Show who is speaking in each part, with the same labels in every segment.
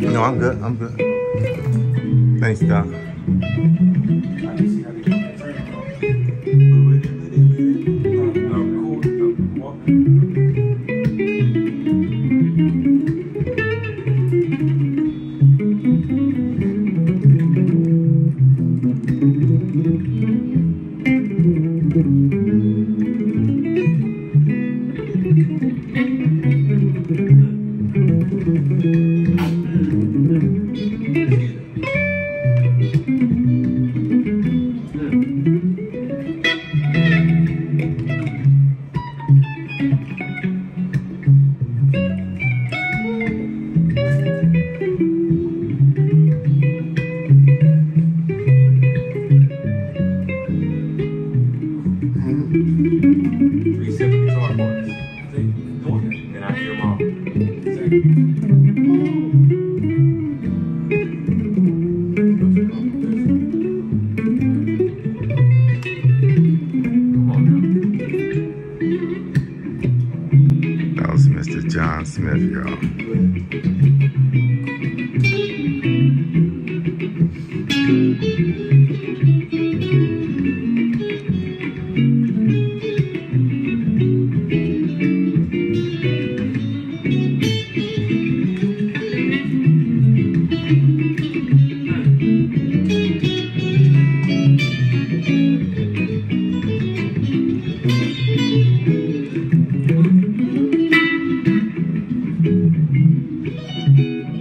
Speaker 1: No, I'm good. I'm good. Thanks, Doc.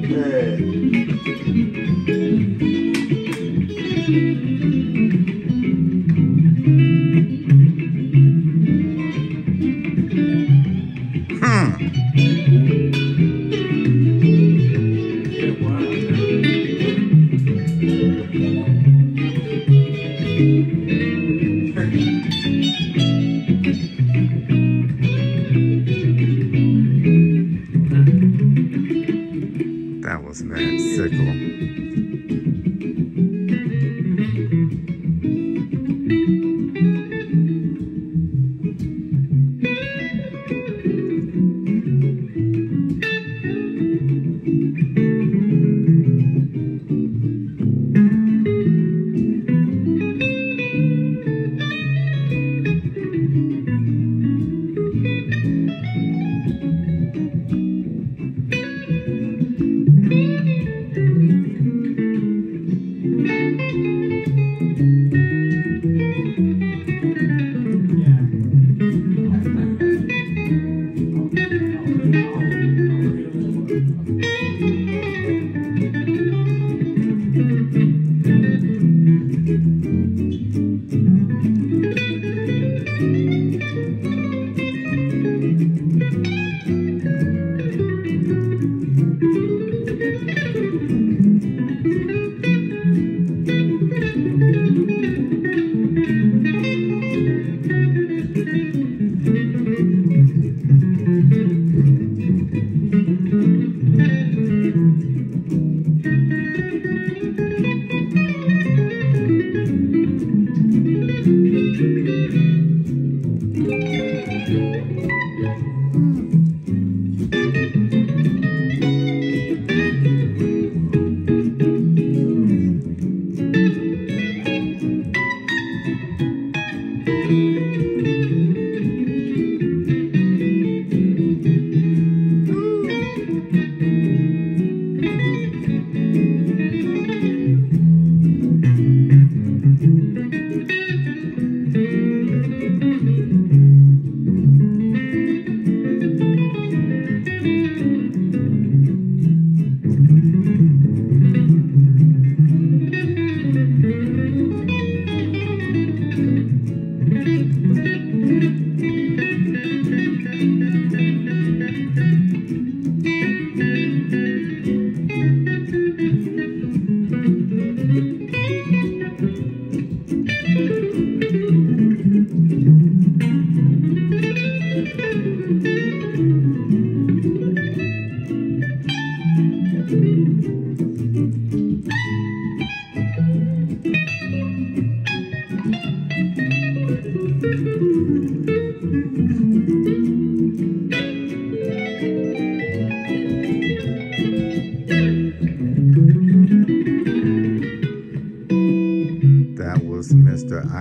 Speaker 1: Hmm. Was Matt Sickle.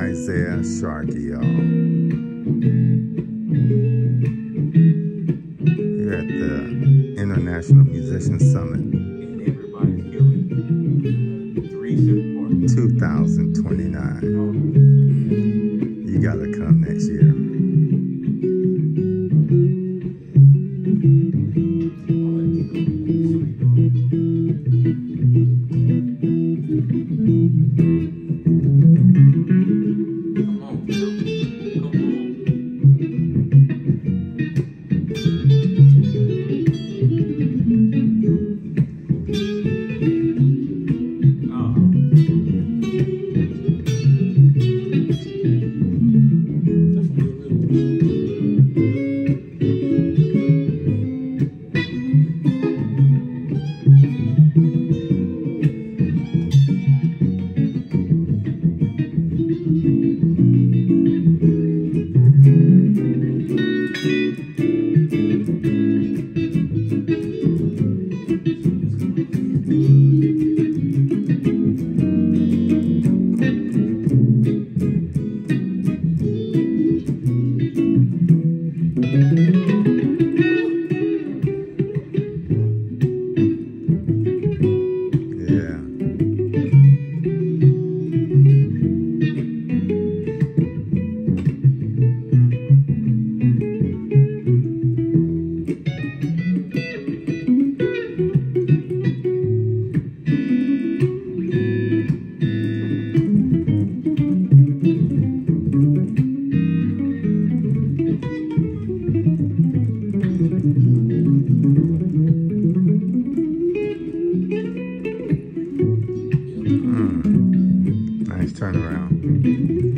Speaker 2: Isaiah Sharkey, y'all. Mm. Nice turnaround.